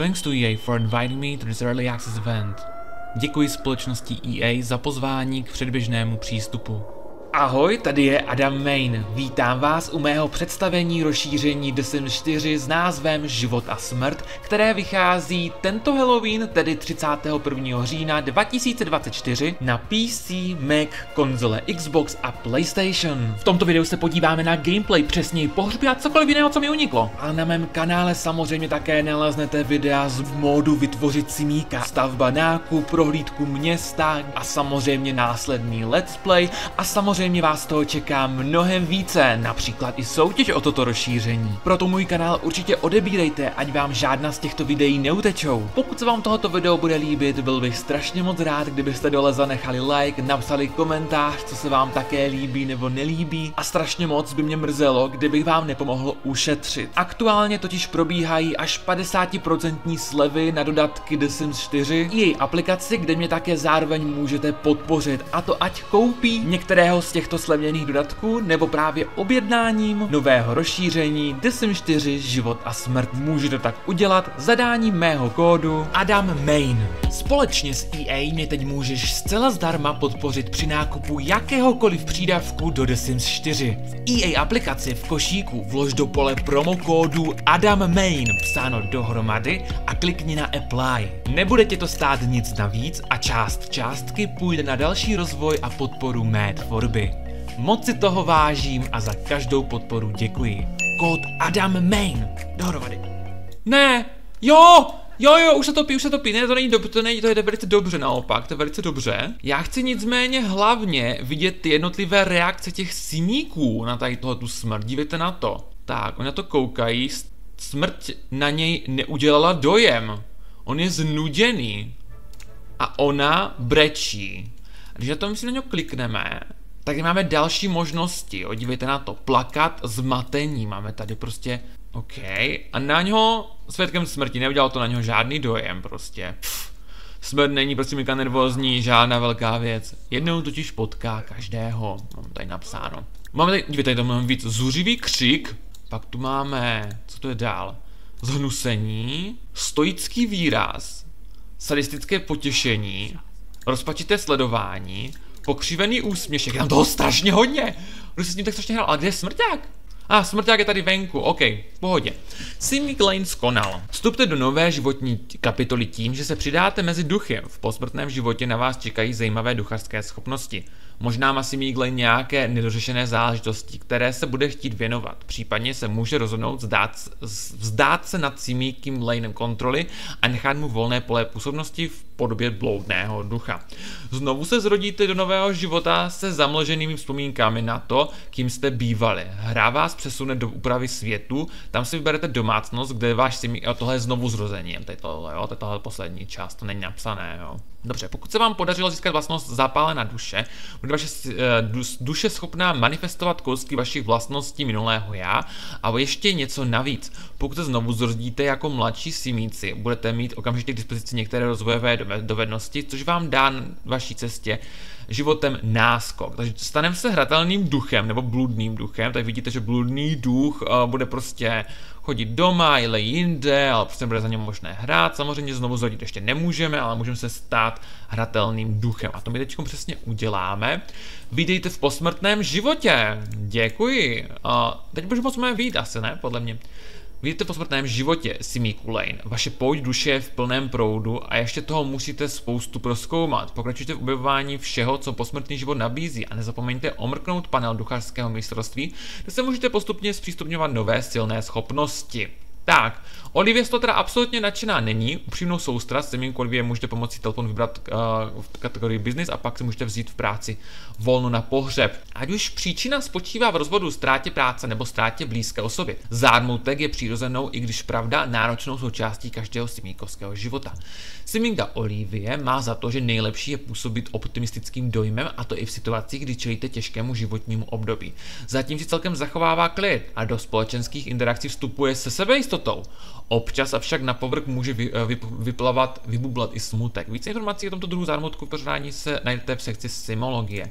Thanks to EA for inviting me to this early access event. Děkuji společnosti EA za pozvání k předběžnému přístupu. Ahoj, tady je Adam Main. Vítám vás u mého představení rozšíření The Sims 4 s názvem Život a smrt, které vychází tento Halloween, tedy 31. října 2024 na PC, Mac, konzole Xbox a PlayStation. V tomto videu se podíváme na gameplay, přesněji pohřby a cokoliv jiného, co mi uniklo. A na mém kanále samozřejmě také naleznete videa z módu vytvořit simíka, stavba nákup, prohlídku města a samozřejmě následný let's play a samozřejmě samozřejmě vás toho čeká mnohem více, například i soutěž o toto rozšíření. Proto můj kanál určitě odebírejte, ať vám žádná z těchto videí neutečou. Pokud se vám tohoto video bude líbit, byl bych strašně moc rád, kdybyste dole zanechali like, napsali komentář, co se vám také líbí nebo nelíbí a strašně moc by mě mrzelo, kdybych vám nepomohl ušetřit. Aktuálně totiž probíhají až 50% slevy na dodatky The Sims 4, její aplikaci, kde mě také zároveň můžete podpořit, a to ať koupí některého z z těchto slevněných dodatků nebo právě objednáním nového rozšíření Sims 4 Život a smrt. Můžete tak udělat zadáním mého kódu Adam Main. Společně s EA mě teď můžeš zcela zdarma podpořit při nákupu jakéhokoliv přídavku do The Sims 4. V EA aplikaci v košíku vlož do pole promokódu Adam Main psáno dohromady a klikni na Apply. Nebude tě to stát nic navíc a část částky půjde na další rozvoj a podporu mé tvorby. Moc si toho vážím a za každou podporu děkuji. Kód Adam Main. Dohromady. Ne, jo, Jo, jo, už se topí, už se topí, ne, to není dobře, to není, to je velice dobře naopak, to je velice dobře. Já chci nicméně hlavně vidět ty jednotlivé reakce těch simíků na tady tohoto smrt, dívejte na to. Tak, oni na to koukají, smrt na něj neudělala dojem. On je znuděný. A ona brečí. Když na to my si na něj klikneme, tak máme další možnosti, jo. dívejte na to, plakat, zmatení, máme tady prostě, OK, a na něho svědkem smrti, neudělal to na něho žádný dojem prostě. Pff, smrt není prostě Mika nervózní, žádná velká věc. Jednou totiž potká každého, mám tady napsáno. Máme tady, dívejte, tady máme víc, zuřivý křik, pak tu máme, co to je dál? Zhnusení, stoický výraz, sadistické potěšení, rozpačité sledování, pokřivený úsměšek, je tam toho strašně hodně. Kdo se s ním tak strašně hrál, ale kde je smrťák? A ah, smrťák je tady venku, OK, v pohodě. Simic Lane skonal. Vstupte do nové životní kapitoly tím, že se přidáte mezi duchy. V posmrtném životě na vás čekají zajímavé duchařské schopnosti. Možná má Simic Lane nějaké nedořešené záležitosti, které se bude chtít věnovat. Případně se může rozhodnout vzdát, vzdát se nad Simicím Lanem kontroly a nechat mu volné pole působnosti v podobě bloudného ducha. Znovu se zrodíte do nového života se zamlženými vzpomínkami na to, kým jste bývali. Hra vás přesune do úpravy světu, tam si vyberete domácnost, kde je váš Simi, a tohle je znovu zrození, to je tohle, jo, tohle poslední část, to není napsané, jo. Dobře, pokud se vám podařilo získat vlastnost zapálená duše, bude vaše uh, duše schopná manifestovat kousky vašich vlastností minulého já a ještě něco navíc. Pokud se znovu zrodíte jako mladší simíci, budete mít okamžitě k dispozici některé rozvojové dovednosti, což vám dá vaší cestě životem náskok. Takže staneme se hratelným duchem nebo bludným duchem, tak vidíte, že bludný duch uh, bude prostě chodit doma, ale jinde, ale prostě bude za něm možné hrát. Samozřejmě znovu zrodit ještě nemůžeme, ale můžeme se stát hratelným duchem. A to my teď přesně uděláme. Vítejte v posmrtném životě. Děkuji. Uh, teď už moc máme vít asi, ne? Podle mě. Vidíte po smrtném životě, Simiku Lane. Vaše pouť duše je v plném proudu a ještě toho musíte spoustu proskoumat. Pokračujte v objevování všeho, co posmrtný život nabízí a nezapomeňte omrknout panel duchařského mistrovství, kde se můžete postupně zpřístupňovat nové silné schopnosti. Tak, Olivie z toho teda absolutně nadšená není. Upřímnou soustrast, semínku Olivie můžete pomocí telefonu vybrat uh, v kategorii business a pak si můžete vzít v práci volno na pohřeb. Ať už příčina spočívá v rozvodu, ztrátě práce nebo ztrátě blízké osoby. Zármutek je přirozenou, i když pravda, náročnou součástí každého simíkovského života. Siminga Olivie má za to, že nejlepší je působit optimistickým dojmem a to i v situacích, kdy čelíte těžkému životnímu období. Zatím si celkem zachovává klid a do společenských interakcí vstupuje se sebejistotou. Občas avšak na povrch může vy, vy, vyplavat, vybublat i smutek. Více informací o tomto druhu zármutku pořádání se najdete v sekci simologie.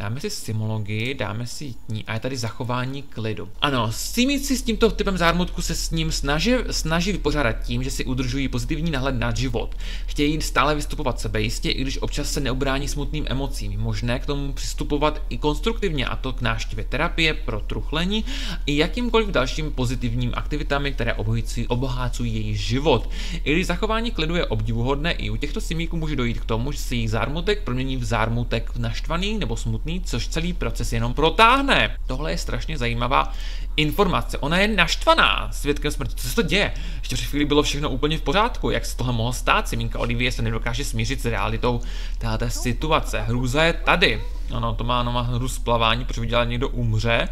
Dáme si simologii, dáme si ní a je tady zachování klidu. Ano, simíci s tímto typem zármutku se s ním snaží, snaží vypořádat tím, že si udržují pozitivní náhled na život. Chtějí stále vystupovat sebejistě, i když občas se neobrání smutným emocím. Možné k tomu přistupovat i konstruktivně, a to k návštěvě terapie pro truchlení i jakýmkoliv dalším pozitivním aktivitami, které obohacují, obohacují jejich život. I když zachování klidu je obdivuhodné, i u těchto simíků může dojít k tomu, že se jejich zármutek promění v zármutek naštvaný nebo smutný, což celý proces jenom protáhne. Tohle je strašně zajímavá informace. Ona je naštvaná svědkem smrti. Co se to děje? Ještě před chvíli bylo všechno úplně v pořádku. Jak se tohle mohlo stát? Simínka Olivie se nedokáže smířit s realitou této situace. Hrůza je tady. Ano, to má, no, má hru splavání, protože viděla někdo umře.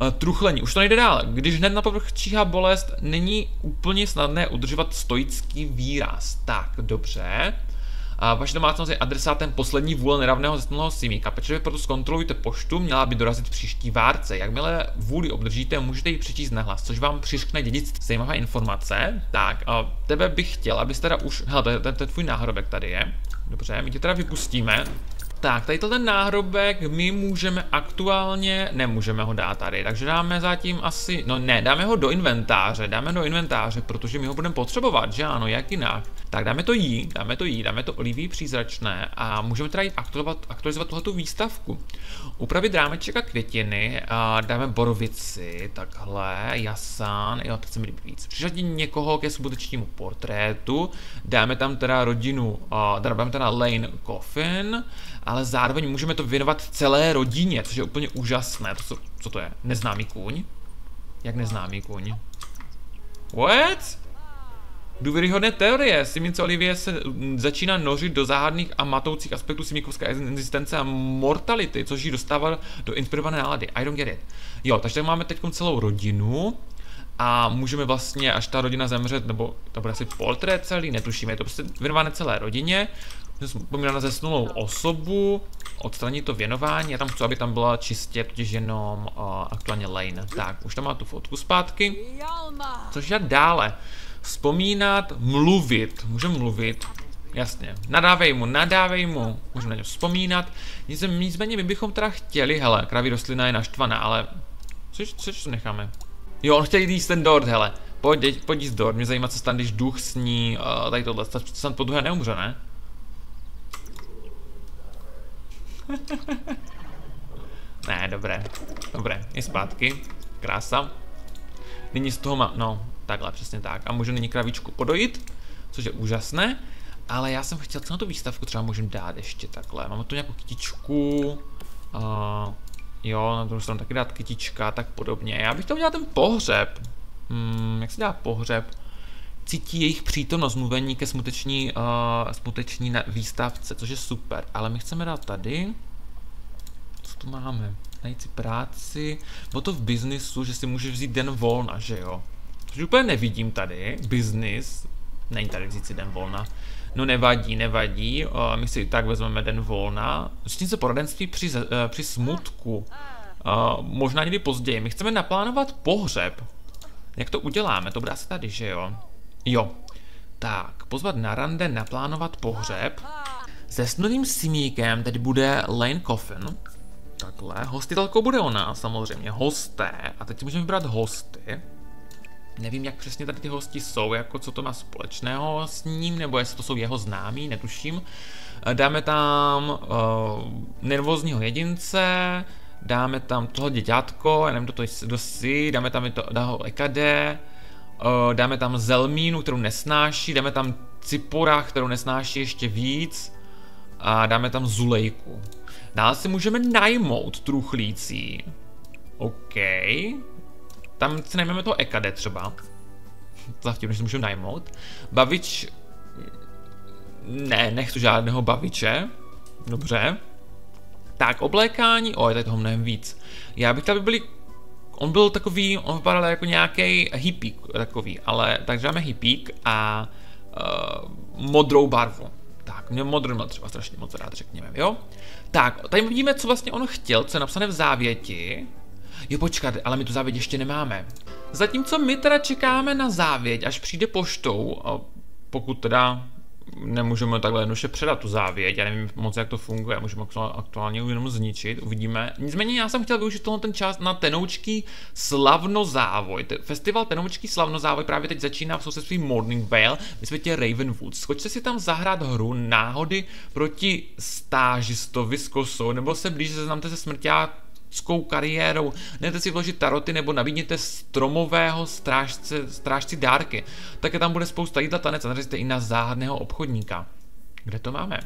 Uh, truchlení, už to nejde dál. Když hned na povrch číhá bolest, není úplně snadné udržovat stoický výraz. Tak, dobře. A vaše domácnost je adresátem poslední vůle neravného zesnulého simíka. Pečlivě proto zkontrolujte poštu, měla by dorazit příští várce. Jakmile vůli obdržíte, můžete ji přečíst na hlas, což vám přiškne dědictví. Zajímavá informace. Tak, a tebe bych chtěl, abys teda už... Hele, to je tvůj náhrobek tady je. Dobře, my tě teda vypustíme. Tak, tady ten náhrobek my můžeme aktuálně, nemůžeme ho dát tady, takže dáme zatím asi, no ne, dáme ho do inventáře, dáme do inventáře, protože my ho budeme potřebovat, že ano, jak jinak. Tak dáme to jí, dáme to jí, dáme to olivý přízračné a můžeme jít aktualizovat, aktualizovat tuhletu výstavku. Upravit rámeček a květiny, a dáme borovici, takhle, jasan, jo, teď se mi líbí víc. Přiřadit někoho ke skutečnímu portrétu, dáme tam teda rodinu, uh, dáme teda Lane Coffin, ale zároveň můžeme to věnovat celé rodině, což je úplně úžasné. To, co, co to je? Neznámý kůň? Jak neznámý kůň? What? Důvěryhodné teorie. Simince Olivie se začíná nořit do záhadných a matoucích aspektů simíkovské existence a mortality, což ji dostává do inspirované nálady. I don't get it. Jo, takže máme teď celou rodinu a můžeme vlastně, až ta rodina zemře, nebo to bude asi portrét celý, netušíme, je to prostě věnované celé rodině, vzpomínám na zesnulou osobu, odstranit to věnování, já tam chci, aby tam byla čistě totiž jenom uh, aktuálně lane. Tak, už tam má tu fotku zpátky. Což jak dále? Vzpomínat, mluvit, můžeme mluvit, jasně, nadávej mu, nadávej mu, můžeme na ně vzpomínat. Nicméně my bychom teda chtěli, hele, kraví rostlina je naštvaná, ale což, což necháme? Jo, on chtěl jít ten dort, hele. Pojď, pojď jíst dort, mě zajímá, co stane, když duch sní, uh, tady tohle, snad po druhé neumře, ne? Ne, dobré. Dobré, je zpátky. Krása. Nyní z toho má, no, takhle, přesně tak. A můžu nyní kravičku podojit, což je úžasné. Ale já jsem chtěl, co na tu výstavku třeba můžeme dát ještě takhle. Máme tu nějakou kytičku. Uh, jo, na druhou stranu taky dát kytička, tak podobně. Já bych to udělal ten pohřeb. Hmm, jak se dělá pohřeb? Cítí jejich přítomnost mluvení ke smuteční, uh, smuteční výstavce, což je super. Ale my chceme dát tady, co tu máme? Najít si práci, bylo to v biznisu, že si můžeš vzít den volna, že jo? Což úplně nevidím tady, business, není tady vzít si den volna. No nevadí, nevadí, uh, my si tak vezmeme den volna. Se poradenství při, uh, při smutku. Uh, možná někdy později. My chceme naplánovat pohřeb. Jak to uděláme? To bude asi tady, že jo? Jo. Tak, pozvat na rande, naplánovat pohřeb. Se snulým simíkem teď bude Lane Coffin. Takhle. Hostitelkou bude ona, samozřejmě. Hosté. A teď můžeme vybrat hosty. Nevím, jak přesně tady ty hosti jsou, jako co to má společného s ním, nebo jestli to jsou jeho známí, netuším. Dáme tam uh, nervózního jedince, dáme tam toho děťátko, já nevím, kdo to si, dáme tam to, toho Ekade, Uh, dáme tam zelmínu, kterou nesnáší, dáme tam cipora, kterou nesnáší ještě víc a dáme tam zulejku. Dále si můžeme najmout truchlící. OK. Tam si najmeme toho Ekade třeba. Za vtip, než si můžeme najmout. Bavič... Ne, nechci žádného baviče. Dobře. Tak, oblékání, o, je tady toho mnohem víc. Já bych tady byli On byl takový, on vypadal jako nějaký hippík takový, ale takže dáme hippík a uh, modrou barvu. Tak, mě modrou měl třeba strašně moc rád, řekněme, jo? Tak, tady vidíme, co vlastně on chtěl, co je napsané v závěti. Jo, počkat, ale my tu závěť ještě nemáme. Zatímco my teda čekáme na závěť, až přijde poštou, pokud teda nemůžeme takhle jednoduše předat tu závěť, já nevím moc, jak to funguje, můžeme aktuálně jenom zničit, uvidíme. Nicméně já jsem chtěl využít tohle ten čas na Tenoučký slavnozávoj. Festival Tenoučký slavnozávoj právě teď začíná v sousedství Morning Vale ve světě Ravenwood. Skočte si tam zahrát hru náhody proti stážistovi s kosou, nebo se blíže seznamte se smrťák skou kariérou, jdete si vložit taroty nebo nabídněte stromového strážce, strážci dárky. Také tam bude spousta jídla tanec a i na záhadného obchodníka. Kde to máme?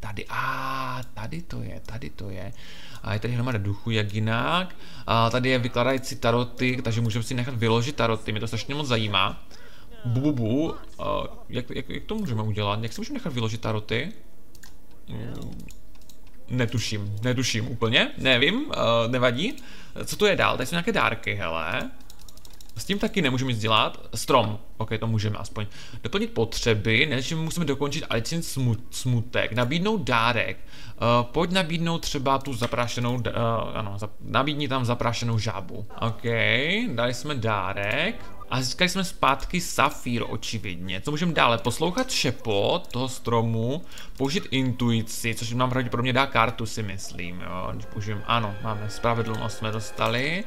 Tady, a tady to je, tady to je. A je tady hromada duchu, jak jinak. A tady je vykladající taroty, takže můžeme si nechat vyložit taroty, mě to strašně moc zajímá. Bu, bu, bu. Jak, jak, jak to můžeme udělat? Jak si můžeme nechat vyložit taroty? Netuším, netuším úplně, nevím, uh, nevadí. Co tu je dál? Tady jsou nějaké dárky, hele. S tím taky nemůžeme nic dělat. Strom, ok, to můžeme aspoň. Doplnit potřeby, než musíme dokončit Alicin smut, smutek, nabídnout dárek. Uh, pojď nabídnout třeba tu zaprášenou, uh, ano, zap, nabídni tam zaprášenou žábu. Ok, dali jsme dárek. A získali jsme zpátky safír, očividně. Co můžeme dále? Poslouchat šepot toho stromu, použít intuici, což nám pravděpodobně dá kartu, si myslím, jo. Když použijem, ano, máme spravedlnost, jsme dostali.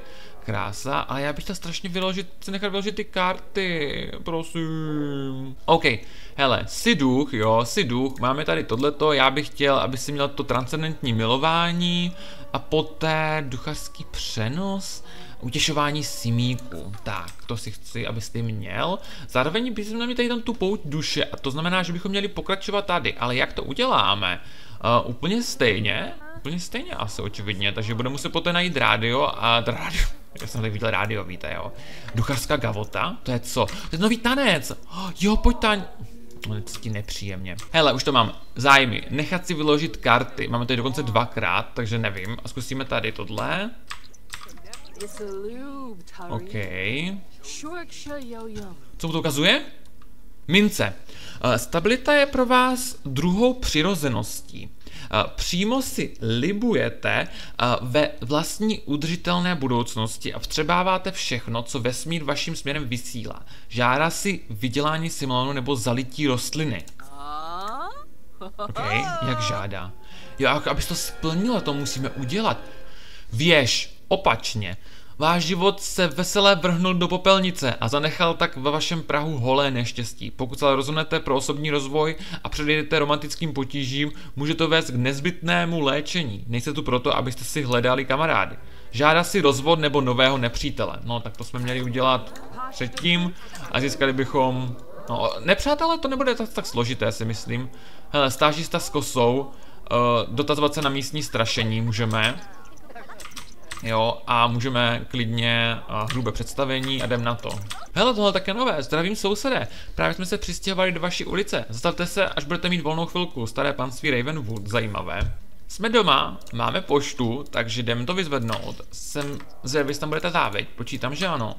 Krása, ale já bych chtěl strašně vyložit, si nechat vyložit ty karty, prosím. OK, hele, si duch, jo, si duch, máme tady tohleto, já bych chtěl, aby si měl to transcendentní milování a poté duchařský přenos utěšování simíku. Tak, to si chci, abyste měl. Zároveň bychom měli tady tam tu pouť duše a to znamená, že bychom měli pokračovat tady. Ale jak to uděláme? Uh, úplně stejně? Úplně stejně asi očividně, takže budeme muset poté najít rádio a rádio. Já jsem tady viděl rádio, víte jo. Duchařská gavota, to je co? To je nový tanec. Jo, pojď taň. No, cítí nepříjemně. Hele, už to mám. Zájmy. Nechat si vyložit karty. Máme tady dokonce dvakrát, takže nevím. A zkusíme tady tohle. OK. Co mu to ukazuje? Mince. Eh, stabilita je pro vás druhou přirozeností. Přímo si libujete ve vlastní udržitelné budoucnosti a vtřebáváte všechno, co vesmír vaším směrem vysílá. Žádá si vydělání simulonu nebo zalití rostliny. OK, jak žádá. Jo, abys to splnilo, to musíme udělat. Věž, Opačně, váš život se veselé vrhnul do popelnice a zanechal tak ve vašem Prahu holé neštěstí. Pokud se ale rozhodnete pro osobní rozvoj a předjedete romantickým potížím, může to vést k nezbytnému léčení. Nejste tu proto, abyste si hledali kamarády. Žádá si rozvod nebo nového nepřítele. No, tak to jsme měli udělat předtím a získali bychom... No, nepřátelé to nebude tak, tak složité, si myslím. Hele, stážista s kosou, uh, dotazovat se na místní strašení můžeme. Jo, a můžeme klidně uh, hrubé představení a jdem na to. Hele, tohle také nové, zdravím sousedé. Právě jsme se přistěhovali do vaší ulice. Zastavte se, až budete mít volnou chvilku. Staré panství Ravenwood, zajímavé. Jsme doma, máme poštu, takže jdem to vyzvednout. Jsem zvědavý, tam budete závěť. Počítám, že ano.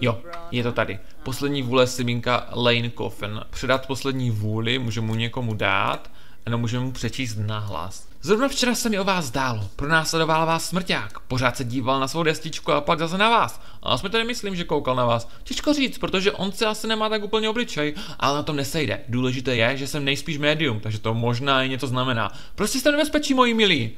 Jo, je to tady. Poslední vůle Siminka Lane Coffin. Předat poslední vůli, můžeme mu někomu dát, ano, můžeme mu přečíst nahlas. Zrovna včera se mi o vás zdálo. Pronásledoval vás smrťák. Pořád se díval na svou destičku a pak zase na vás. A aspoň tedy myslím, že koukal na vás. Těžko říct, protože on se asi nemá tak úplně obličej, ale na tom nesejde. Důležité je, že jsem nejspíš médium, takže to možná i něco znamená. Prostě jste nebezpečí, moji milí.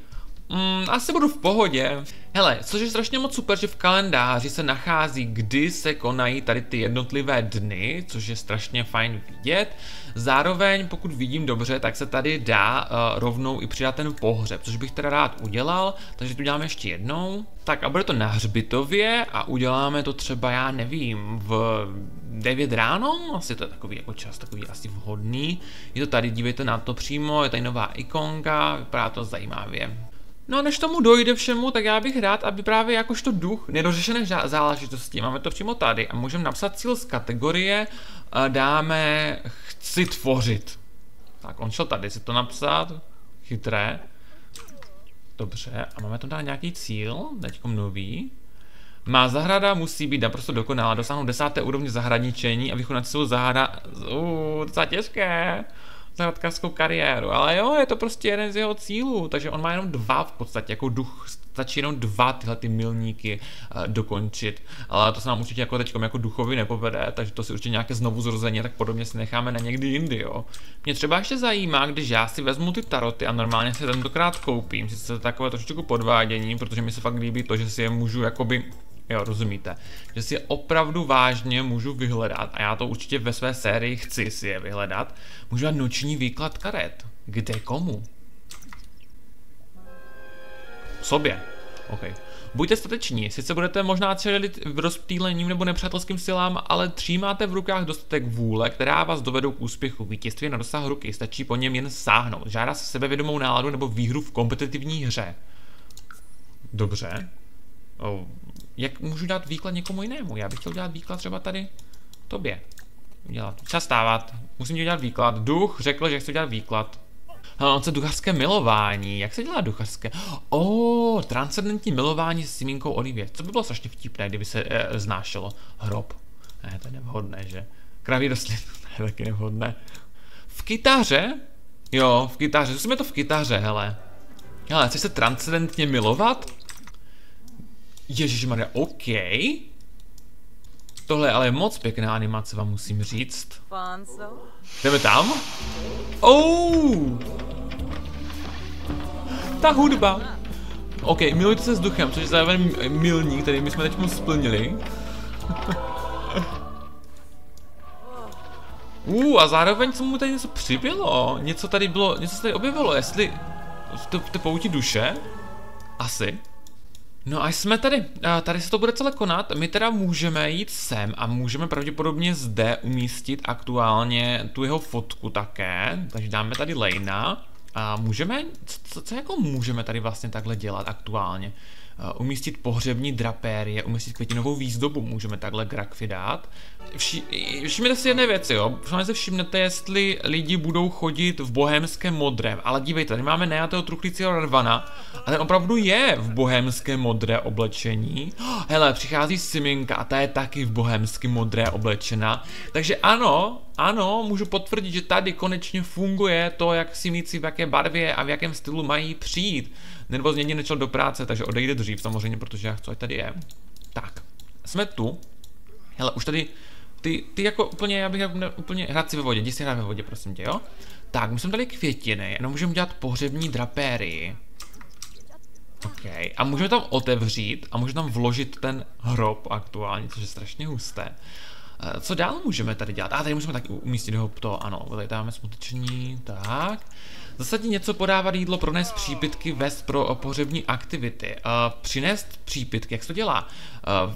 Mm, asi budu v pohodě. Hele, což je strašně moc super, že v kalendáři se nachází, kdy se konají tady ty jednotlivé dny, což je strašně fajn vidět. Zároveň, pokud vidím dobře, tak se tady dá uh, rovnou i přidat ten pohřeb, což bych teda rád udělal, takže to děláme ještě jednou. Tak a bude to na hřbitově a uděláme to třeba, já nevím, v 9 ráno, asi to je takový jako čas, takový asi vhodný. Je to tady, dívejte na to přímo, je tady nová ikonka, vypadá to zajímavě. No a než tomu dojde všemu, tak já bych rád, aby právě jakožto duch nedořešené záležitosti, máme to přímo tady a můžeme napsat cíl z kategorie, dáme chci tvořit. Tak on šel tady si to napsat, chytré. Dobře, a máme tam dát nějaký cíl, teďkom nový. Má zahrada musí být naprosto dokonalá, dosáhnout desáté úrovně zahradničení a vykonat svou zahrada... Uuu, docela těžké. Zahrádkářskou kariéru, ale jo, je to prostě jeden z jeho cílů, takže on má jenom dva v podstatě, jako duch, stačí jenom dva tyhle ty milníky uh, dokončit, ale to se nám určitě jako teď jako duchovi nepovede, takže to si určitě nějaké znovu zrození, tak podobně si necháme na někdy jindy, jo. Mě třeba ještě zajímá, když já si vezmu ty taroty a normálně si tentokrát koupím, sice takové trošičku podvádění, protože mi se fakt líbí to, že si je můžu jakoby Jo, rozumíte. Že si opravdu vážně můžu vyhledat, a já to určitě ve své sérii chci si je vyhledat, můžu dát noční výklad karet. Kde komu? Sobě. OK. Buďte stateční, sice budete možná čelit rozptýlením nebo nepřátelským silám, ale třímáte v rukách dostatek vůle, která vás dovedou k úspěchu. Vítězství na dosah ruky, stačí po něm jen sáhnout. Žádá se sebevědomou náladu nebo výhru v kompetitivní hře. Dobře. Oh, jak můžu dát výklad někomu jinému? Já bych chtěl dělat výklad třeba tady tobě. Dělat. Čas stávat. Musím dělat výklad. Duch řekl, že chce dělat výklad. No, co duchařské milování. Jak se dělá duchařské? O, oh, transcendentní milování s Simínkou Olivě. Co by bylo strašně vtipné, kdyby se e, znášelo hrob. Ne, to je nevhodné, že? Kraví rostlin, to je taky nevhodné. V kytaře? Jo, v kytaře. Zkusíme to v kytaře, hele. Hele, chceš se transcendentně milovat? Ježíš Maria, OK. Tohle je ale moc pěkná animace, vám musím říct. Jdeme tam? Oh! Ta hudba. OK, milujte se s duchem, což je zároveň milník, který my jsme teď splnili. Uh, a zároveň co mu tady něco přibylo. Něco tady bylo, něco se tady objevilo, jestli... To, to pouti duše? Asi. No a jsme tady, tady se to bude celé konat, my teda můžeme jít sem a můžeme pravděpodobně zde umístit aktuálně tu jeho fotku také, takže dáme tady Lejna. A můžeme, co, co jako můžeme tady vlastně takhle dělat aktuálně? Umístit pohřební drapérie, umístit květinovou výzdobu, můžeme takhle grakvy dát. Vši, všimněte si jedné věci, jo. Všimněte si všimnete, jestli lidi budou chodit v bohémském modrém. Ale dívejte, tady máme nejatého truchlícího Radvana a ten opravdu je v bohémském modré oblečení. Hele, přichází Siminka a ta je taky v bohémském modré oblečena. Takže ano, ano, můžu potvrdit, že tady konečně funguje to, jak Simíci v jaké barvě a v jakém stylu mají přijít. Nebo změní nečel do práce, takže odejde dřív samozřejmě, protože já chci, ať tady je. Tak, jsme tu. Hele, už tady ty, ty jako úplně, já bych jako ne, úplně, hrát si ve vodě, jdi si hrát ve vodě, prosím tě, jo? Tak, my jsme tady květiny, no můžeme dělat pohřební drapéry. OK, a můžeme tam otevřít a můžeme tam vložit ten hrob aktuálně, což je strašně husté. Eh, co dál můžeme tady dělat? A tady můžeme taky umístit ho to, ano, tady dáme smuteční, tak. Zasadí něco podávat jídlo, pronést přípitky, vést pro pohřební aktivity. Uh, přinést přípitky, jak se to dělá? Uh,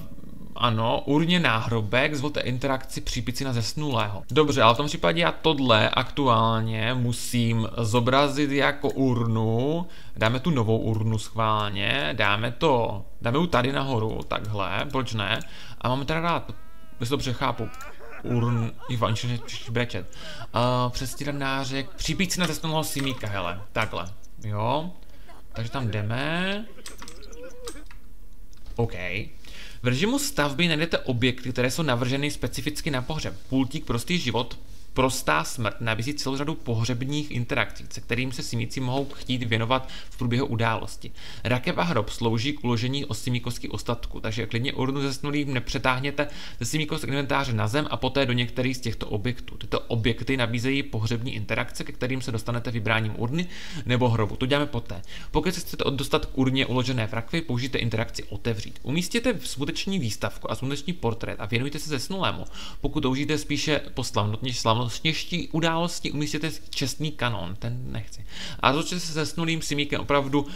ano, urně náhrobek, zvolte interakci přípici na zesnulého. Dobře, ale v tom případě já tohle aktuálně musím zobrazit jako urnu. Dáme tu novou urnu schválně, dáme to, dáme ji tady nahoru, takhle, proč ne? A máme teda dát, jestli dobře chápu, urn, Ivan, brečet. Uh, přestírat nářek, připít si na zesnulého simíka, hele, takhle, jo. Takže tam jdeme. OK. V režimu stavby najdete objekty, které jsou navrženy specificky na pohřeb. Pultík prostý život, prostá smrt nabízí celou řadu pohřebních interakcí, se kterým se simíci mohou chtít věnovat v průběhu události. Rakev a hrob slouží k uložení osimikovských ostatků, takže klidně urnu zesnulým nepřetáhněte ze simíkovského inventáře na zem a poté do některých z těchto objektů. Tyto objekty nabízejí pohřební interakce, ke kterým se dostanete vybráním urny nebo hrobu. To děláme poté. Pokud se chcete dostat k urně uložené v rakvi, použijte interakci otevřít. Umístěte v skuteční výstavku a skuteční portrét a věnujte se zesnulému. Pokud toužíte spíše po slavnotnější slavnost slavnostnější události umístěte čestný kanon, ten nechci. A rozlučte se se snulým simíkem opravdu uh,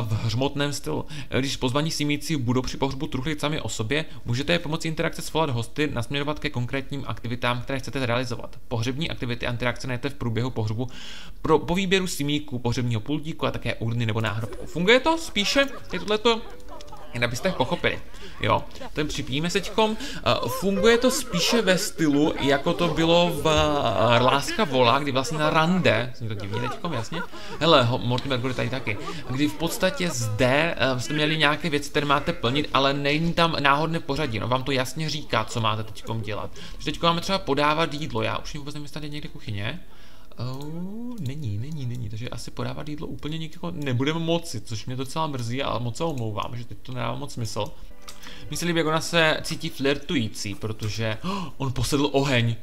v hřmotném stylu. Když pozvaní simíci budou při pohřbu truchlit sami o sobě, můžete je pomocí interakce svolat hosty nasměrovat ke konkrétním aktivitám, které chcete realizovat. Pohřební aktivity a interakce najdete v průběhu pohřbu pro, po výběru simíku, pohřebního pultíku a také urny nebo náhrobku. Funguje to spíše? Je tohleto jen abyste pochopili. Jo, ten připíme seďkom. Uh, funguje to spíše ve stylu, jako to bylo v uh, Láska vola, kdy vlastně na rande, jsem to divně teďkom, jasně, hele, Mortimer bude tady taky, kdy v podstatě zde uh, jste měli nějaké věci, které máte plnit, ale není tam náhodné pořadí, no vám to jasně říká, co máte teďkom dělat. Takže teďko máme třeba podávat jídlo, já už vůbec nevím, jestli tady někde kuchyně, Oh, není, není, není, takže asi podávat jídlo úplně nikoho nebudeme moci, což mě docela mrzí, ale moc se omlouvám, že teď to nedává moc smysl. Líbí, jak ona se cítí flirtující, protože oh, on posedl oheň.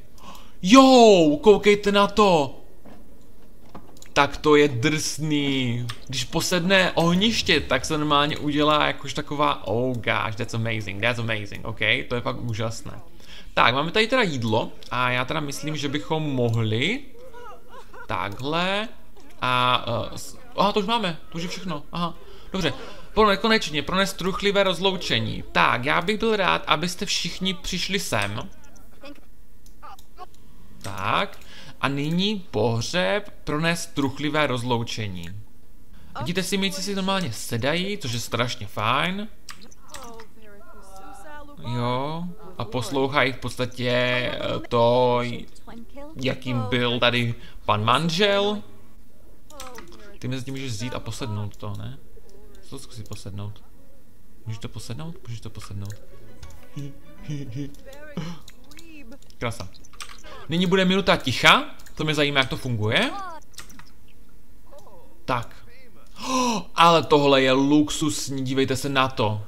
Jo, koukejte na to! Tak to je drsný. Když posedne ohniště, tak se normálně udělá jakož taková, oh gosh, that's amazing, that's amazing, ok, to je fakt úžasné. Tak, máme tady teda jídlo a já teda myslím, že bychom mohli takhle a... Uh, aha, to už máme, to už je všechno, aha. Dobře, konečně, pro nestruchlivé rozloučení. Tak, já bych byl rád, abyste všichni přišli sem. Tak, a nyní pohřeb pro nestruchlivé rozloučení. Vidíte si, míci si normálně sedají, což je strašně fajn. Jo, a poslouchají v podstatě eh, to, jakým byl tady pan manžel. Ty mezi tím můžeš vzít a posednout to, ne? Co zkusit posednout? Můžeš to posednout? Můžeš to posednout. Krasa. Nyní bude minuta ticha. To mě zajímá, jak to funguje. Tak. Oh, ale tohle je luxusní, dívejte se na to.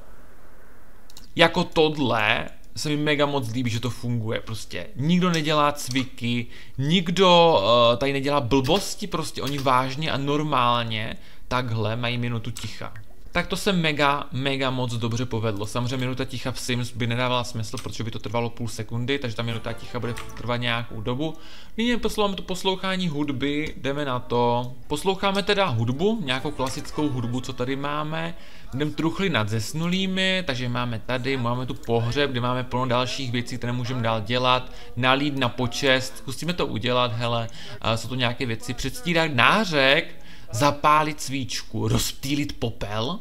Jako tohle se mi mega moc líbí, že to funguje prostě. Nikdo nedělá cviky, nikdo uh, tady nedělá blbosti, prostě oni vážně a normálně takhle mají minutu ticha. Tak to se mega, mega moc dobře povedlo. Samozřejmě minuta ticha v Sims by nedávala smysl, protože by to trvalo půl sekundy, takže ta minuta ticha bude trvat nějakou dobu. Nyní posloucháme to poslouchání hudby, jdeme na to. Posloucháme teda hudbu, nějakou klasickou hudbu, co tady máme. Jdem truchli nad zesnulými, takže máme tady, máme tu pohřeb, kde máme plno dalších věcí, které můžeme dál dělat. Nalít na počest, zkusíme to udělat, hele, jsou to nějaké věci. Předstírat nářek, zapálit svíčku, rozptýlit popel.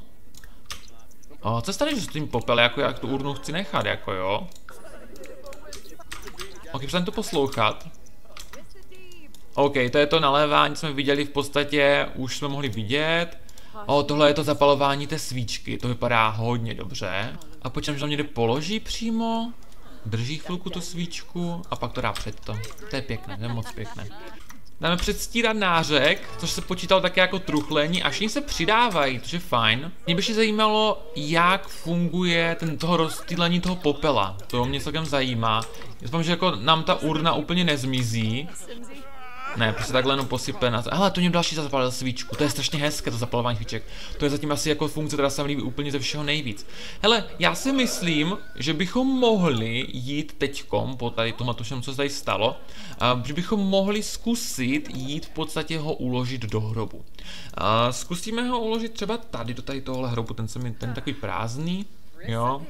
O, co stane, že s tím popel, jako jak tu urnu chci nechat, jako jo? Ok, přestaň to poslouchat. OK, to je to nalévání, jsme viděli v podstatě, už jsme mohli vidět. O, tohle je to zapalování té svíčky, to vypadá hodně dobře. A počítám, že tam někde položí přímo, drží chvilku tu svíčku a pak to dá před to. To je pěkné, to je moc pěkné. Dáme předstírat nářek, což se počítalo také jako truchlení a všichni se přidávají, což je fajn. Mě by se zajímalo, jak funguje ten toho rozstýlení toho popela. To mě celkem zajímá. Doufám, že jako nám ta urna úplně nezmizí. Ne, prostě takhle jenom posype na to. Hele, to něm další zapalil svíčku. To je strašně hezké, to zapalování svíček. To je zatím asi jako funkce, která se mi líbí úplně ze všeho nejvíc. Hele, já si myslím, že bychom mohli jít teďkom, po tady tomhle všem, co se tady stalo, a, že bychom mohli zkusit jít v podstatě ho uložit do hrobu. A, zkusíme ho uložit třeba tady, do tady tohle hrobu, ten se mi, ten takový prázdný, jo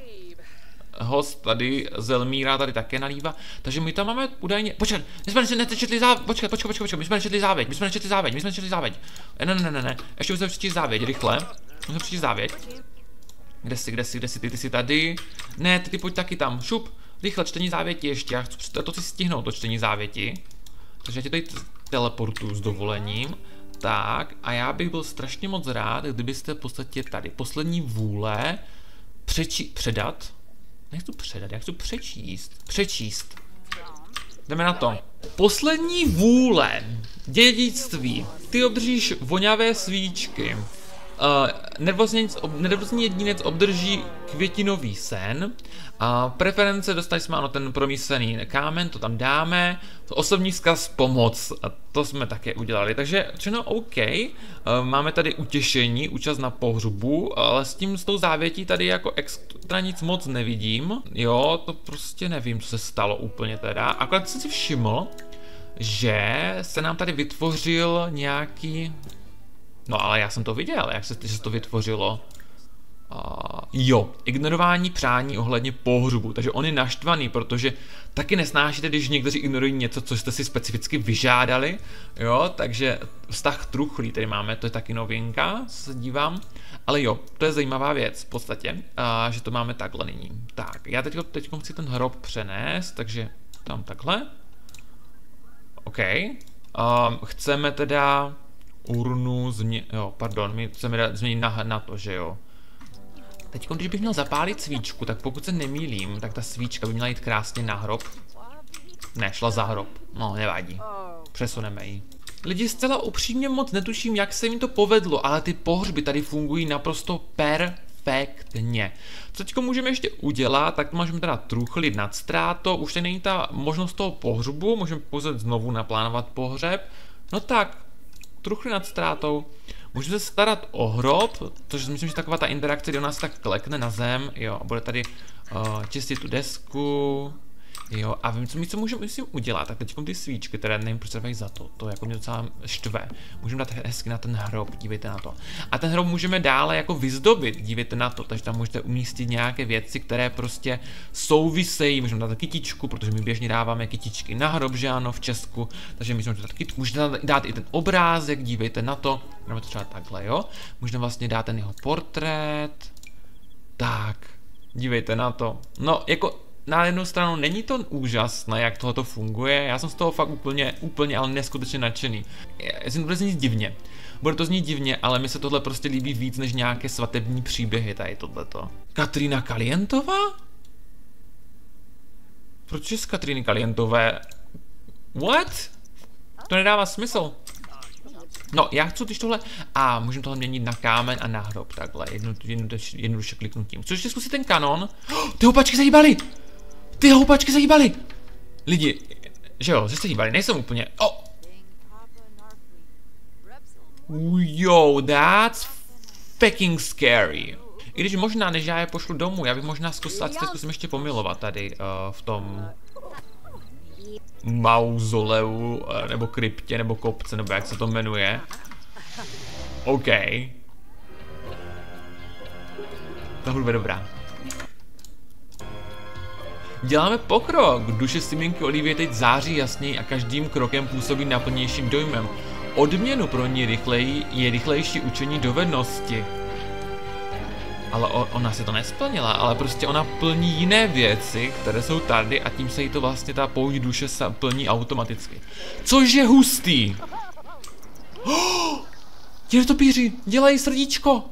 host tady Zelmíra tady také nalívá. Takže my tam máme údajně... Počkat, my jsme nečetli závěť, počkat, počkat, počkat, počkat, my jsme nečetli závěť, my jsme nečetli závěť, my jsme nečetli závěť. Ne, ne, ne, ne, ne, ještě musíme přečíst závěť, rychle. Musíme přečíst závěť. Kde jsi, kde jsi, kde jsi, ty, ty jsi tady. Ne, ty, ty pojď taky tam, šup. Rychle, čtení závěti ještě, já chci to, to si stihnout, to čtení závěti. Takže já tě tady teleportu s dovolením. Tak, a já bych byl strašně moc rád, kdybyste v podstatě tady poslední vůle přeči, předat, Nechci předat, já chci přečíst. Přečíst. Jdeme na to. Poslední vůle. Dědictví. Ty obdržíš voňavé svíčky. Uh, nervózní jedinec obdrží květinový sen. A preference dostali jsme ano ten promísený kámen, to tam dáme. Osobní vzkaz pomoc, a to jsme také udělali. Takže všechno OK. Uh, máme tady utěšení, účast na pohřbu, ale s tím s tou závětí tady jako extra nic moc nevidím. Jo, to prostě nevím, co se stalo úplně teda. Akorát jsem si všiml, že se nám tady vytvořil nějaký No ale já jsem to viděl, jak se, že se to vytvořilo. Uh, jo, ignorování přání ohledně pohřbu, takže on je naštvaný, protože taky nesnášíte, když někteří ignorují něco, co jste si specificky vyžádali, jo, takže vztah truchlý tady máme, to je taky novinka, se dívám, ale jo, to je zajímavá věc v podstatě, uh, že to máme takhle nyní. Tak, já teď, teď chci ten hrob přenést, takže tam takhle. OK. Um, chceme teda urnu změ... Jo, pardon, my chceme dát změnit na, na to, že jo. Teď, když bych měl zapálit svíčku, tak pokud se nemýlím, tak ta svíčka by měla jít krásně na hrob. Ne, šla za hrob. No, nevadí. Přesuneme ji. Lidi zcela upřímně moc netuším, jak se jim to povedlo, ale ty pohřby tady fungují naprosto perfektně. Co teďko můžeme ještě udělat, tak můžeme teda truchlit nad ztrátou, už tady není ta možnost toho pohřbu, můžeme pouze znovu naplánovat pohřeb. No tak, truchli nad ztrátou. Můžeme se starat o hrob, což myslím, že taková ta interakce, kdy ona se tak klekne na zem, jo, a bude tady uh, čistit tu desku, Jo, a vím, co my co můžeme myslím udělat, tak teď ty svíčky, které nevím, proč se za to, to jako mě docela štve. Můžeme dát hezky na ten hrob, dívejte na to. A ten hrob můžeme dále jako vyzdobit, dívejte na to, takže tam můžete umístit nějaké věci, které prostě souvisejí, můžeme dát kytičku, protože my běžně dáváme kytičky na hrob, že ano, v Česku, takže my můžeme dát kytičku, můžete dát i ten obrázek, dívejte na to, nebo to třeba takhle, jo. Můžeme vlastně dát ten jeho portrét, tak, dívejte na to. No, jako na jednu stranu není to úžasné, jak tohoto funguje, já jsem z toho fakt úplně, úplně, ale neskutečně nadšený. Já jsem to znít divně. Bude to znít divně, ale mi se tohle prostě líbí víc než nějaké svatební příběhy tady tohleto. Katrina Kalientová? Proč je z Katriny Kalientové? What? To nedává smysl. No, já chci když tohle... A můžeme tohle měnit na kámen a na hrob, takhle, jednoduše, jednoduše kliknutím. Což ještě zkusit ten kanon. Oh, ty hopačky se hýbaly! Ty houpačky se hýbaly! Lidi, že jo, že se hýbaly, nejsou úplně... Oh. Yo, that's fucking scary. I když možná, než já je pošlu domů, já bych možná zkusil, ať zkusím ještě pomilovat tady uh, v tom mauzoleu, uh, nebo kryptě, nebo kopce, nebo jak se to jmenuje. OK. To bude dobrá. Děláme pokrok, duše Siminky Olivie teď září jasněji a každým krokem působí naplnějším dojmem. Odměnu pro ní rychleji je rychlejší učení dovednosti. Ale ona si to nesplnila, ale prostě ona plní jiné věci, které jsou tady a tím se jí to vlastně ta pouť duše plní automaticky. Což je hustý! Oh, topíři, dělají srdíčko!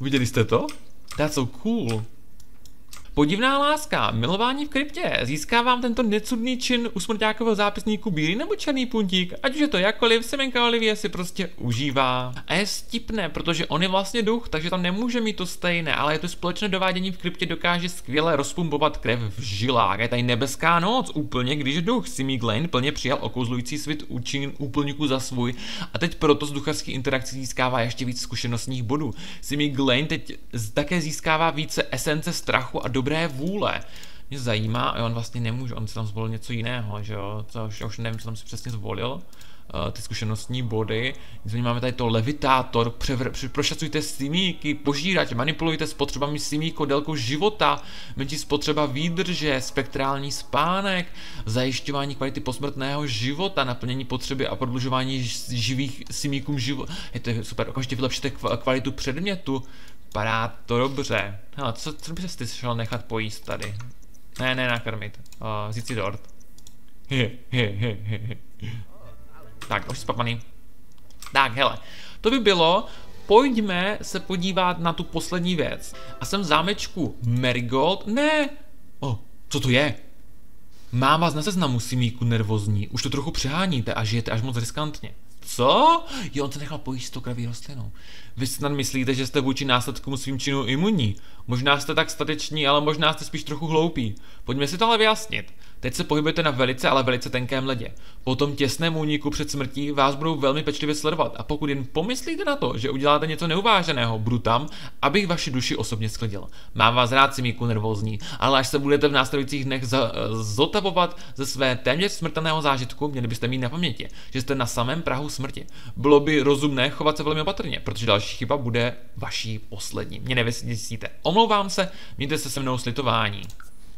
Viděli jste to? That's so cool. Podivná láska, milování v kryptě. Získávám tento necudný čin u smrťákového zápisníku bílý nebo černý puntík, ať už je to jakkoliv, semenka Olivie si prostě užívá. A je stipné, protože on je vlastně duch, takže tam nemůže mít to stejné, ale je to společné dovádění v kryptě dokáže skvěle rozpumpovat krev v žilách. Je tady nebeská noc, úplně když duch. Simi Glenn plně přijal okouzlující svit účin úplníků za svůj a teď proto z ducharský interakcí získává ještě víc zkušenostních bodů. Simi Glenn teď také získává více esence strachu a do dobré vůle. Mě zajímá, a on vlastně nemůže, on si tam zvolil něco jiného, že jo, co už, už nevím, co tam si přesně zvolil, uh, ty zkušenostní body. Nicméně máme tady to levitátor, převr, prošacujte simíky, požírať, manipulujte s potřebami simíko délkou života, menší spotřeba výdrže, spektrální spánek, zajišťování kvality posmrtného života, naplnění potřeby a prodlužování živých simíkům života. Je to super, okamžitě vylepšíte kvalitu předmětu, Vypadá to dobře. Hele, co, co by se šel nechat pojíst tady? Ne, ne, nakrmit. Uh, vzít si dort. tak, už spapaný. Tak, hele. To by bylo, pojďme se podívat na tu poslední věc. A jsem v zámečku Marigold. Ne! O, co to je? Mám vás na seznamu, simíku nervózní. Už to trochu přeháníte a žijete až moc riskantně. Co? Jo, on se nechal pojíst s tou kraví rostlinou. Vy snad myslíte, že jste vůči následkům svým činů imunní. Možná jste tak stateční, ale možná jste spíš trochu hloupí. Pojďme si to ale vyjasnit. Teď se pohybujete na velice, ale velice tenkém ledě. Po tom těsném úniku před smrtí vás budou velmi pečlivě sledovat a pokud jen pomyslíte na to, že uděláte něco neuváženého, budu tam, abych vaši duši osobně sklidil. Mám vás rád, simíku nervózní, ale až se budete v následujících dnech zotavovat ze své téměř smrtelného zážitku, měli byste mít na paměti, že jste na samém prahu smrti. Bylo by rozumné chovat se velmi opatrně, protože další chyba bude vaší poslední. Mě nevysítíte. Omlouvám se, mějte se se mnou slitování.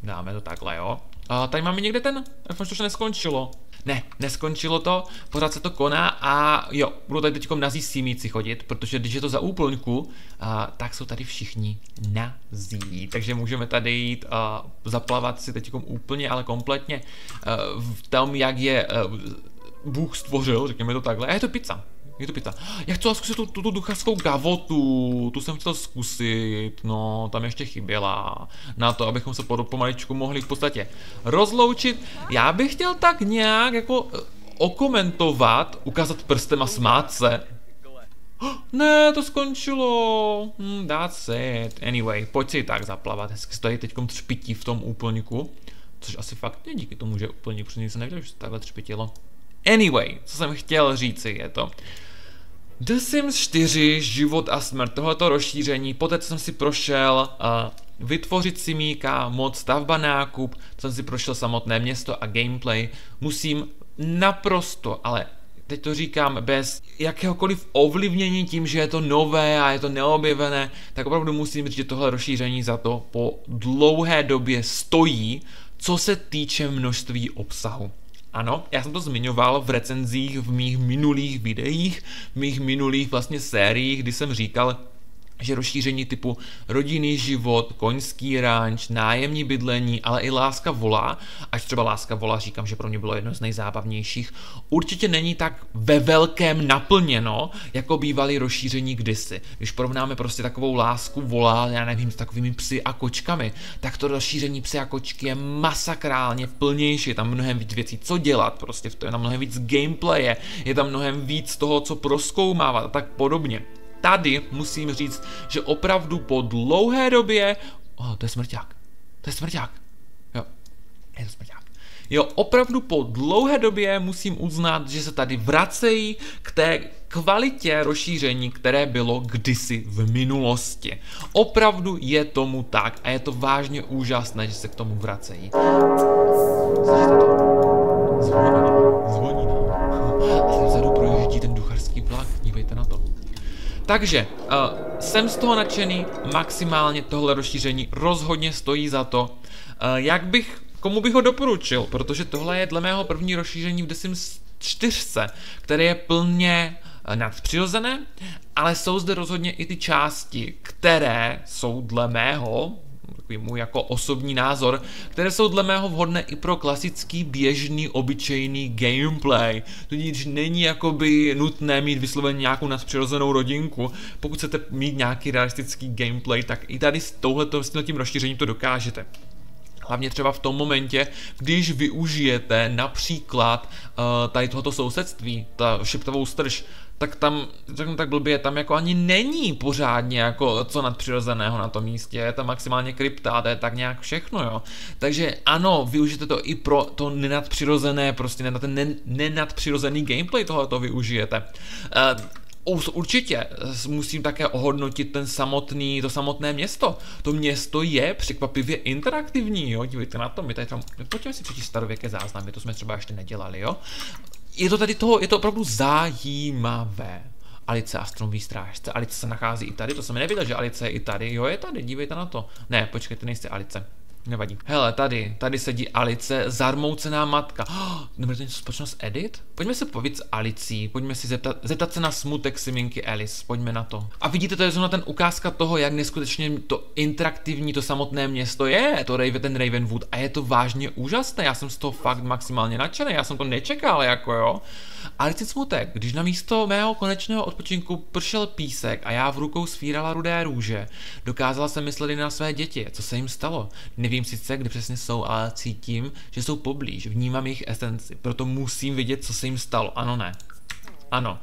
Dáme to takhle, jo. A tady máme někde ten, doufám, že to neskončilo. Ne, neskončilo to, pořád se to koná a jo, budou tady teď nazí símíci chodit, protože když je to za úplňku, a, tak jsou tady všichni nazí. Takže můžeme tady jít a zaplavat si teď úplně, ale kompletně a, v tom, jak je a, Bůh stvořil, řekněme to takhle. A je to pizza. To pizza. Já chci zkusit tu, tu, tu gavotu, tu jsem chtěl zkusit, no, tam ještě chyběla, na to, abychom se pomaličku mohli v podstatě rozloučit. Já bych chtěl tak nějak, jako, okomentovat, ukázat prstem a smát se. Ne, to skončilo. Hmm, that's it. Anyway, pojď si tak zaplavat. Hezky se tady teď třpití v tom úplňku. Což asi fakt je díky tomu, že úplník přesně jsem nevěděl, že se takhle třpitilo. Anyway, co jsem chtěl říci je to. The Sims 4, život a smrt, tohoto rozšíření, poté co jsem si prošel uh, vytvořit simíka, mod, stavba, nákup, co jsem si prošel samotné město a gameplay, musím naprosto, ale teď to říkám bez jakéhokoliv ovlivnění tím, že je to nové a je to neobjevené, tak opravdu musím říct, že tohle rozšíření za to po dlouhé době stojí, co se týče množství obsahu. Ano, já jsem to zmiňoval v recenzích v mých minulých videích, v mých minulých vlastně sériích, kdy jsem říkal, že rozšíření typu rodinný život, koňský ranč, nájemní bydlení, ale i láska volá, až třeba láska volá říkám, že pro mě bylo jedno z nejzábavnějších, určitě není tak ve velkém naplněno, jako bývalý rozšíření kdysi. Když porovnáme prostě takovou lásku volá, já nevím, s takovými psy a kočkami, tak to rozšíření psy a kočky je masakrálně plnější, je tam mnohem víc věcí, co dělat, prostě je tam mnohem víc gameplaye, je tam mnohem víc toho, co proskoumávat a tak podobně tady musím říct, že opravdu po dlouhé době, oh, to je smrťák, to je smrťák, jo, je to smrťák. Jo, opravdu po dlouhé době musím uznat, že se tady vracejí k té kvalitě rozšíření, které bylo kdysi v minulosti. Opravdu je tomu tak a je to vážně úžasné, že se k tomu vracejí. Zvoní nám, zvoní nám. A projíždí Takže uh, jsem z toho nadšený, maximálně tohle rozšíření rozhodně stojí za to. Uh, jak bych, komu bych ho doporučil, protože tohle je dle mého první rozšíření v The Sims 4, které je plně uh, nadpřirozené, ale jsou zde rozhodně i ty části, které jsou dle mého takový můj jako osobní názor, které jsou dle mého vhodné i pro klasický běžný obyčejný gameplay. Tudíž není jakoby nutné mít vysloveně nějakou nadpřirozenou rodinku. Pokud chcete mít nějaký realistický gameplay, tak i tady s touhleto, s tím rozšířením to dokážete. Hlavně třeba v tom momentě, když využijete například uh, tady tohoto sousedství, ta šeptovou strž, tak tam, řeknu tak blbě, tam jako ani není pořádně jako co nadpřirozeného na tom místě, je tam maximálně krypta, to je tak nějak všechno, jo. Takže ano, využijete to i pro to nenadpřirozené, prostě na ten nenadpřirozený gameplay tohoto využijete. Uh, určitě musím také ohodnotit ten samotný, to samotné město. To město je překvapivě interaktivní, jo, dívejte na to, my tady tam, pojďme si přečíst starověké záznamy, to jsme třeba ještě nedělali, jo je to tady toho, je to opravdu zajímavé. Alice a stromový strážce. Alice se nachází i tady, to jsem nevěděl, že Alice je i tady. Jo, je tady, dívejte na to. Ne, počkejte, nejste Alice. Nevadí. Hele, tady, tady sedí Alice, zarmoucená matka. Oh, nebude to něco společnost Edit? Pojďme se povíc s Alicí, pojďme si zeptat, zeptat se na smutek Siminky Alice, pojďme na to. A vidíte, to je zrovna ten ukázka toho, jak neskutečně to interaktivní, to samotné město je, to Raven, ten Ravenwood, a je to vážně úžasné, já jsem z toho fakt maximálně nadšený, já jsem to nečekal, jako jo. Alice smutek, když na místo mého konečného odpočinku pršel písek a já v rukou svírala rudé růže, dokázala jsem myslet na své děti, co se jim stalo. Nevím, Nevím sice, kde přesně jsou, ale cítím, že jsou poblíž, vnímám jejich esenci, proto musím vědět, co se jim stalo. Ano, ne. Ano.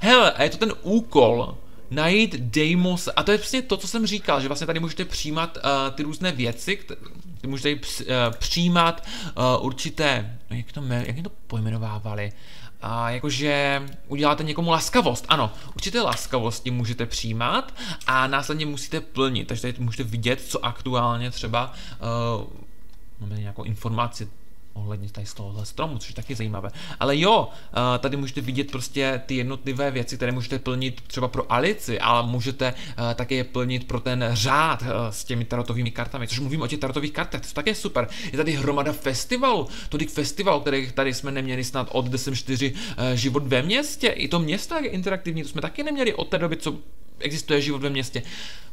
Hele, a je to ten úkol, najít Deimos, a to je přesně to, co jsem říkal, že vlastně tady můžete přijímat uh, ty různé věci, ty můžete uh, přijímat uh, určité, no jak to, jak to pojmenovávali, a jakože uděláte někomu laskavost. Ano, určité laskavosti můžete přijímat a následně musíte plnit. Takže tady můžete vidět, co aktuálně třeba uh, máme nějakou informaci ohledně tady z tohohle stromu, což je taky zajímavé. Ale jo, eh, tady můžete vidět prostě ty jednotlivé věci, které můžete plnit třeba pro Alici, ale můžete eh, také je plnit pro ten řád eh, s těmi tarotovými kartami, což mluvím o těch tarotových kartách, to je také super. Je tady hromada festivalů, tolik festival, kterých tady jsme neměli snad od DSM 4 život ve městě, i to město je interaktivní, to jsme taky neměli od té doby, co existuje život ve městě.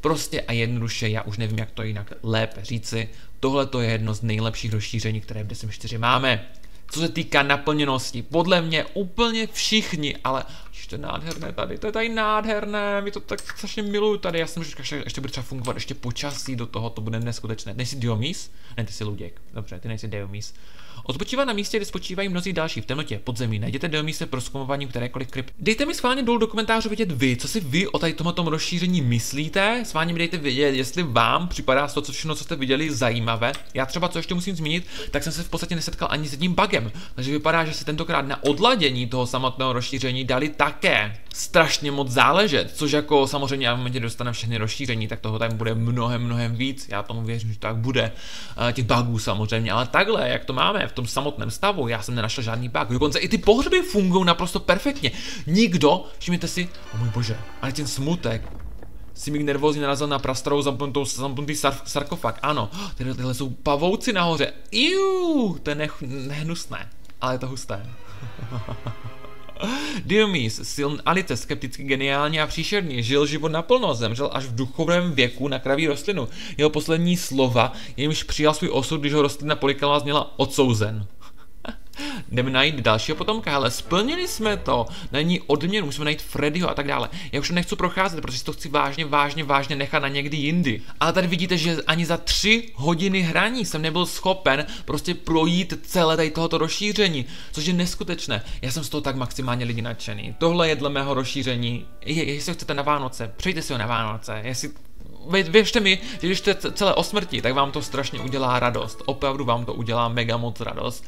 Prostě a jednoduše, já už nevím, jak to jinak lépe říci, tohle to je jedno z nejlepších rozšíření, které v DSM 4 máme. Co se týká naplněnosti, podle mě úplně všichni, ale to je nádherné tady, to je tady nádherné, mi to tak strašně miluju tady, já jsem říkal, že ještě bude třeba fungovat ještě počasí do toho, to bude neskutečné. Nejsi Diomis? Ne, ty jsi Luděk, dobře, ty nejsi Diomis. Odpočívá na místě, kde spočívají mnozí další v temnotě, podzemí. Najděte do místa pro zkoumávání kterékoliv krypt. Dejte mi schválně dolů do komentářů vědět vy, co si vy o tady tomto rozšíření myslíte. Schválně mi dejte vědět, jestli vám připadá to, co všechno, co jste viděli, zajímavé. Já třeba, co ještě musím zmínit, tak jsem se v podstatě nesetkal ani s jedním bugem. Takže vypadá, že se tentokrát na odladění toho samotného rozšíření dali také strašně moc záležet, což jako samozřejmě v momentě dostaneme všechny rozšíření, tak toho tam bude mnohem, mnohem víc. Já tomu věřím, že tak bude. Eh, těch bugů samozřejmě, ale takhle, jak to máme v tom samotném stavu, já jsem nenašel žádný bug. Dokonce i ty pohřby fungují naprosto perfektně. Nikdo, všimněte si, o můj bože, ale ten smutek, Simik nervózně narazil na zamknutou, zamknutý sar, sarkofag. Ano, tyhle, tyhle jsou pavouci nahoře. Iu, to je nehnusné, ale je to husté. Dionys, siln Alice, skepticky geniální a příšerný, žil život naplno, zemřel až v duchovém věku na kraví rostlinu. Jeho poslední slova, jimž přijal svůj osud, když ho rostlina polikala, zněla odsouzen. Jdeme najít dalšího potomka, ale splnili jsme to. Není odměnu, musíme najít Freddyho a tak dále. Já už to nechci procházet, protože si to chci vážně, vážně, vážně nechat na někdy jindy. Ale tady vidíte, že ani za tři hodiny hraní jsem nebyl schopen prostě projít celé tady tohoto rozšíření, což je neskutečné. Já jsem z toho tak maximálně lidi nadšený. Tohle je dle mého rozšíření. Je, jestli chcete na Vánoce, přejte si ho na Vánoce. Jestli věřte mi, že když jste celé o smrti, tak vám to strašně udělá radost. Opravdu vám to udělá mega moc radost.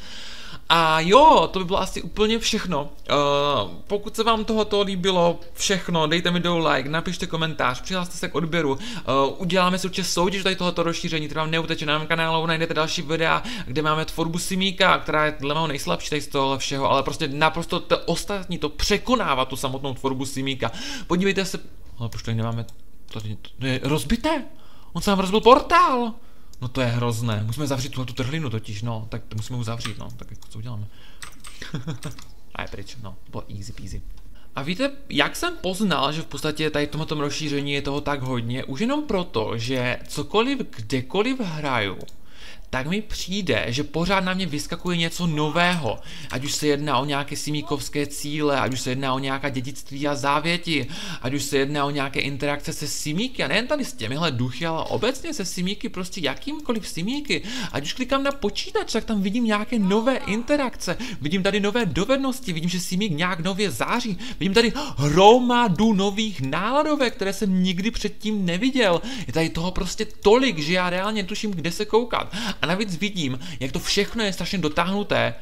A jo, to by bylo asi úplně všechno. Uh, pokud se vám tohoto líbilo všechno, dejte mi do like, napište komentář, přihlaste se k odběru, uh, uděláme si určitě soutěž tady tohoto rozšíření, které vám neuteče na mém kanálu, najdete další videa, kde máme tvorbu Simíka, která je dle mého nejslabší tady z toho všeho, ale prostě naprosto to ostatní, to překonává tu samotnou tvorbu Simíka. Podívejte se, ale proč tady nemáme, tady, to je rozbité, on se nám rozbil portál. No to je hrozné. Musíme zavřít tuhle tu trhlinu totiž, no. Tak to musíme uzavřít, no. Tak jako co uděláme? A je pryč, no. Bylo easy peasy. A víte, jak jsem poznal, že v podstatě tady tomto rozšíření je toho tak hodně? Už jenom proto, že cokoliv kdekoliv hraju, tak mi přijde, že pořád na mě vyskakuje něco nového. Ať už se jedná o nějaké simíkovské cíle, ať už se jedná o nějaká dědictví a závěti, ať už se jedná o nějaké interakce se simíky, a nejen tady s těmihle duchy, ale obecně se simíky, prostě jakýmkoliv simíky. Ať už klikám na počítač, tak tam vidím nějaké nové interakce, vidím tady nové dovednosti, vidím, že simík nějak nově září, vidím tady hromadu nových náladovek, které jsem nikdy předtím neviděl. Je tady toho prostě tolik, že já reálně tuším, kde se koukat. A navíc vidím, jak to všechno je strašně dotáhnuté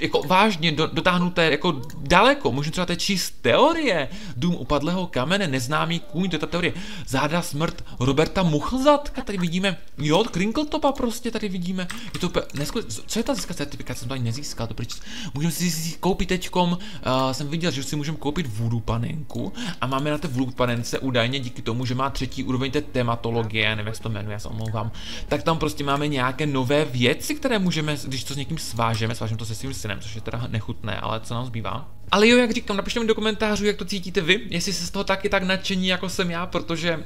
jako vážně do, dotáhnuté jako daleko, možná třeba je číst teorie, dům upadlého kamene, neznámý kůň, to je ta teorie, záda smrt Roberta Muchlzatka, tady vidíme, jo, Krinkletopa prostě tady vidíme, je to úplně, co je ta získat certifikace, jsem to ani nezískal, to proč, můžeme si koupit teďkom, uh, jsem viděl, že si můžeme koupit voodoo panenku a máme na té voodoo panence údajně díky tomu, že má třetí úroveň té tematologie, nevím, jak se to jmenuje, já se omlouvám, tak tam prostě máme nějaké nové věci, které můžeme, když to s někým svážeme, svážeme to se svým synem, což je teda nechutné, ale co nám zbývá. Ale jo, jak říkám, napište mi do komentářů, jak to cítíte vy, jestli se z toho taky tak nadšení, jako jsem já, protože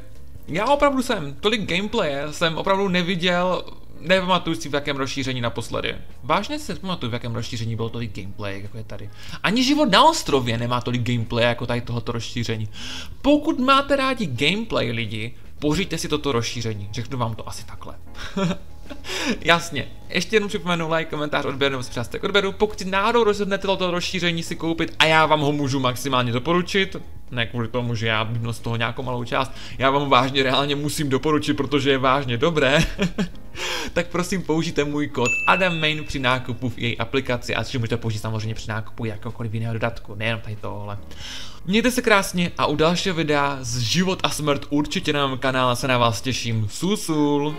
já opravdu jsem, tolik gameplay jsem opravdu neviděl, nepamatuju si v jakém rozšíření naposledy. Vážně si nepamatuju, v jakém rozšíření bylo tolik gameplay, jako je tady. Ani život na ostrově nemá tolik gameplay, jako tady tohoto rozšíření. Pokud máte rádi gameplay lidi, pořiďte si toto rozšíření. Řeknu vám to asi takhle. Jasně. Ještě jednou připomenu like, komentář, odběr nebo přihláste odběru. Pokud náhodou rozhodnete toto rozšíření si koupit a já vám ho můžu maximálně doporučit, ne kvůli tomu, že já bych z toho nějakou malou část, já vám vážně reálně musím doporučit, protože je vážně dobré, tak prosím použijte můj kód AdamMain při nákupu v její aplikaci a si můžete použít samozřejmě při nákupu jakéhokoliv jiného dodatku, nejenom tady tohle. Mějte se krásně a u dalšího videa z život a smrt určitě na mém kanále se na vás těším. Susul!